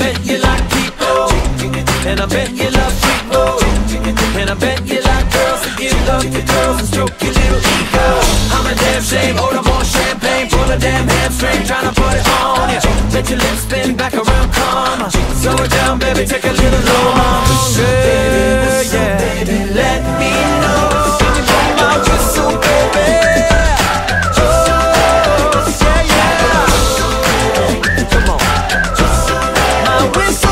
Bet you like people, and I bet you love people. and I bet you like girls to give love to girls and stroke your little ego. I'm a damn shame, order more champagne, pull a damn hamstring, tryna put it on ya. Let your lips spin back around, on, slow it down, baby, take a little longer. I've been